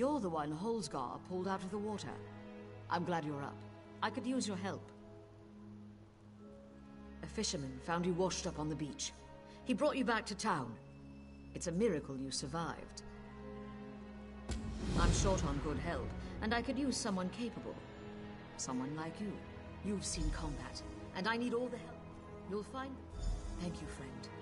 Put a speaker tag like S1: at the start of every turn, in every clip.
S1: You're the one Holsgar pulled out of the water. I'm glad you're up. I could use your help. A fisherman found you washed up on the beach. He brought you back to town. It's a miracle you survived. I'm short on good help, and I could use someone capable. Someone like you. You've seen combat, and I need all the help. You'll find... Thank you, friend.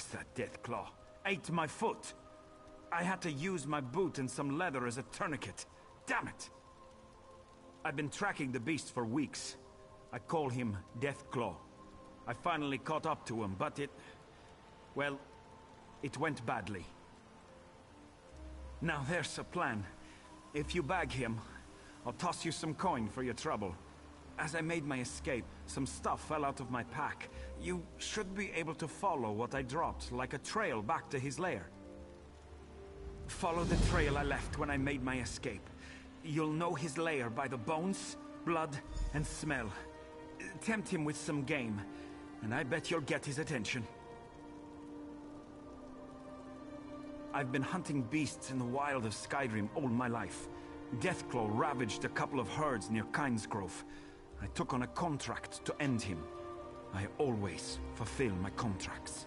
S2: Curse that Deathclaw. Ate my foot. I had to use my boot and some leather as a tourniquet. Damn it! I've been tracking the beast for weeks. I call him Deathclaw. I finally caught up to him, but it... Well, it went badly. Now there's a plan. If you bag him, I'll toss you some coin for your trouble. As I made my escape, some stuff fell out of my pack. You should be able to follow what I dropped, like a trail back to his lair. Follow the trail I left when I made my escape. You'll know his lair by the bones, blood, and smell. Tempt him with some game, and I bet you'll get his attention. I've been hunting beasts in the wild of Skyrim all my life. Deathclaw ravaged a couple of herds near Kynesgrove. I took on a contract to end him. I always fulfill my contracts.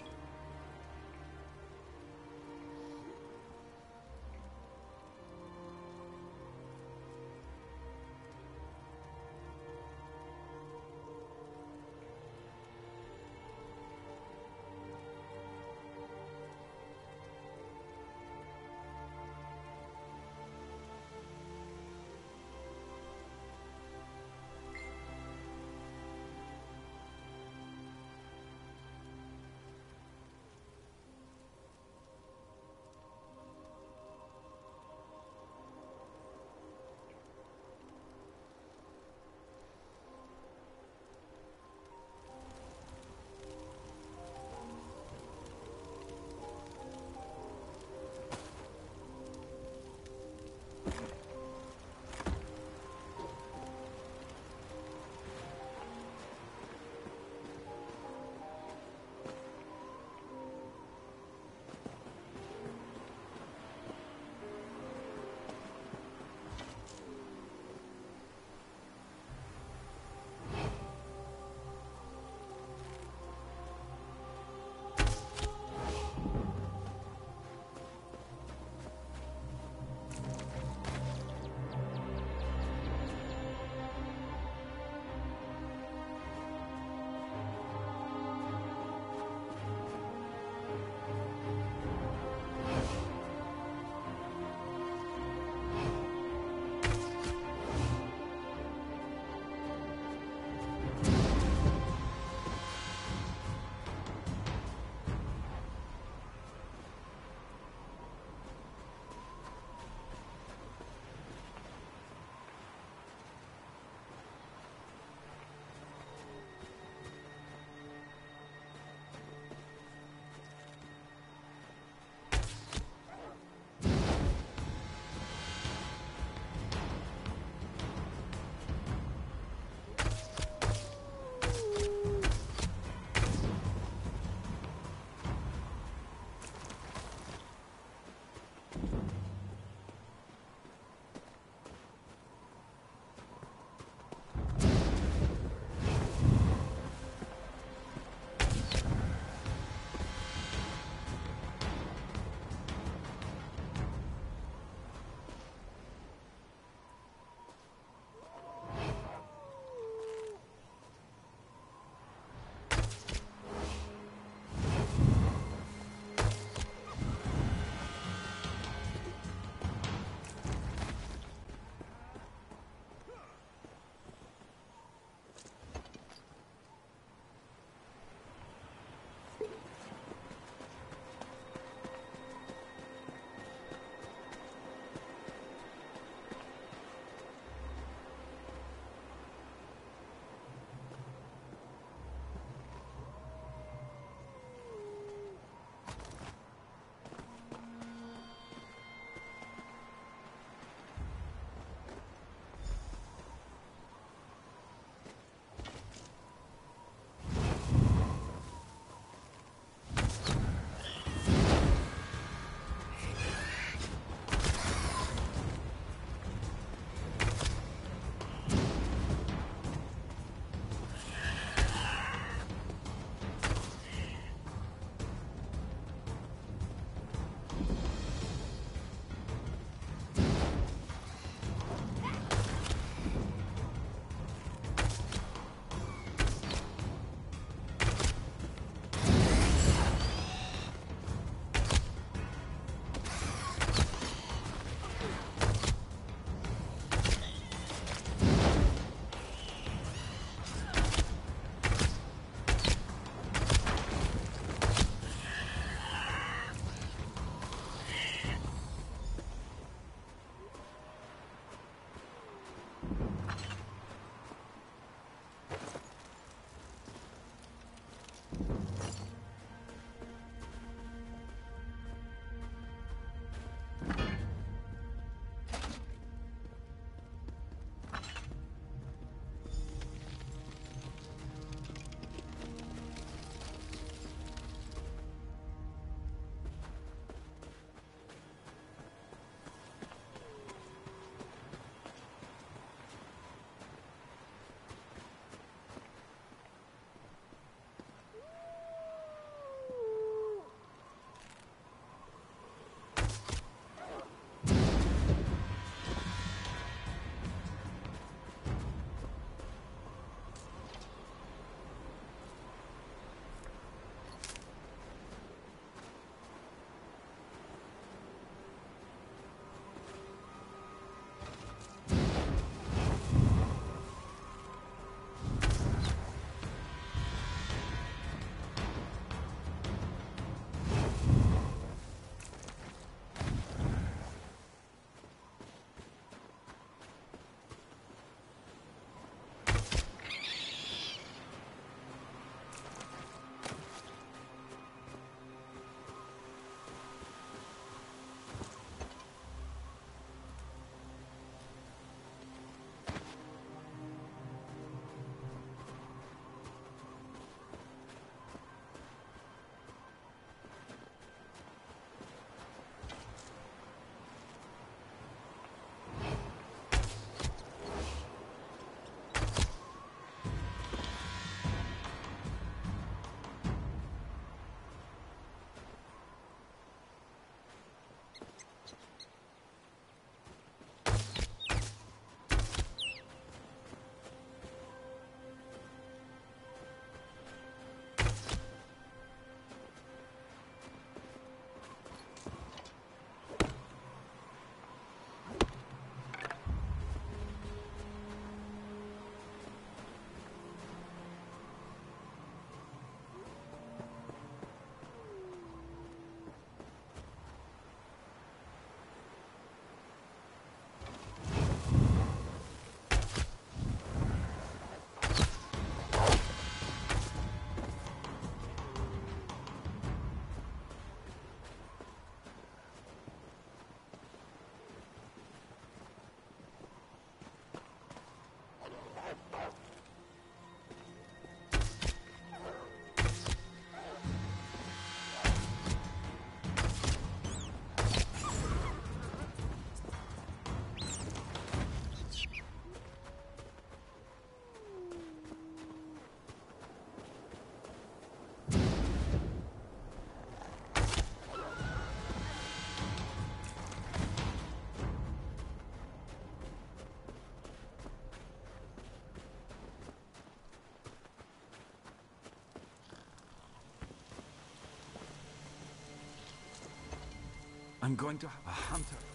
S2: I'm going to have a hunter.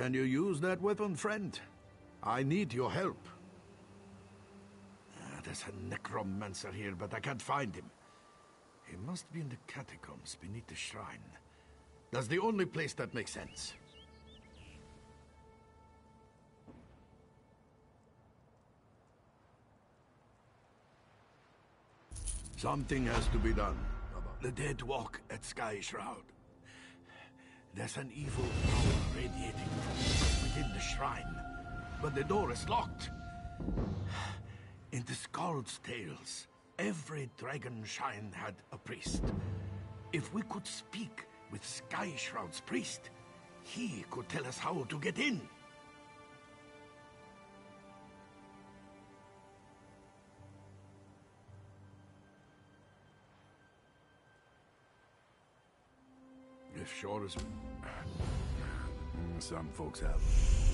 S3: Can you use that weapon, friend? I need your help. Ah, there's a necromancer here, but I can't find him. He must be in the catacombs beneath the shrine. That's the only place that makes sense. Something has to be done the dead walk at Sky Shroud. There's an evil power radiating from within the shrine, but the door is locked. In the Skald's tales, every dragon shrine had a priest. If we could speak with Sky Shroud's priest, he could tell us how to get in. If short as...
S4: Some folks have.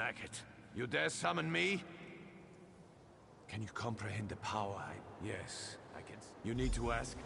S5: Maggot. You dare summon me?
S2: Can you comprehend the power I... Yes, I can... You need to ask